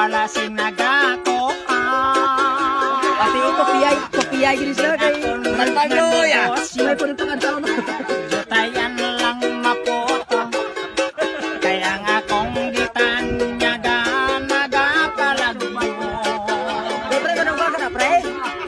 wala sing nagako Pati ito oh, piyay, kopiyay gini sila kay Nagpaglo ya. Sila po nito ang taon. Jotayan lang mapoto. Kaya nga kong gitanyaga nagapalagyo. Pre, ganun ba ka na pre?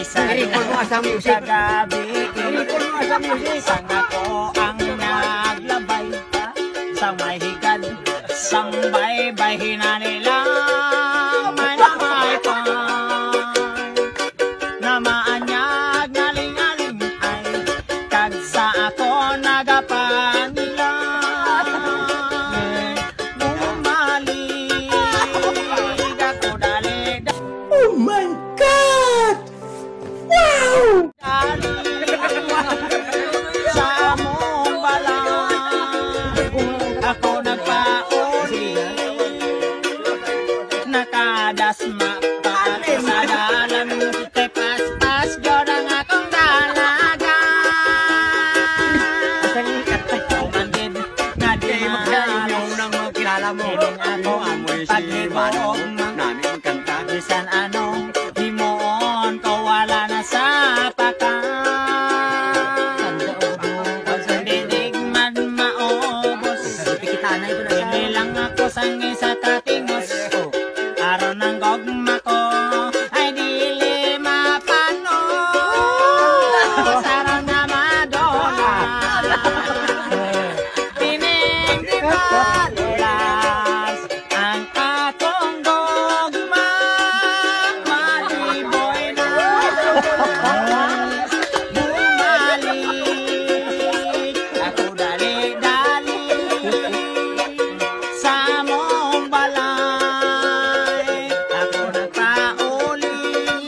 Isa rin po sa music. Sa gabi, rin po nga sa music. Sang ako ang naglabay sa may higad. Sang bay-bay hinanila. Ako nagapanila kilala mo. Ako Amoy si paglibog Manong namin kanta. Bisan anong himoon ko wala na sa pakan Didig man maubos Hindi lang ako sangi sa katingos Araw ng gogma ko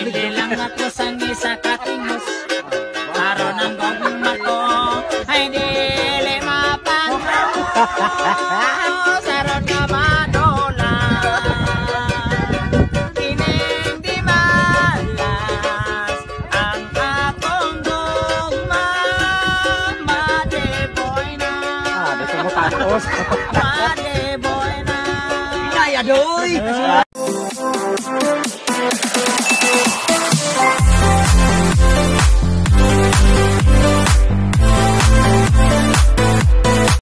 Hindi lang ako sa katingos. Araw ng gogma ko ay dili mapanaw Saron nga madola Kining di malas Ang akong gugma. Madeboy na. Ah, gusto mo tapos. Madeboy na. Kaya doy!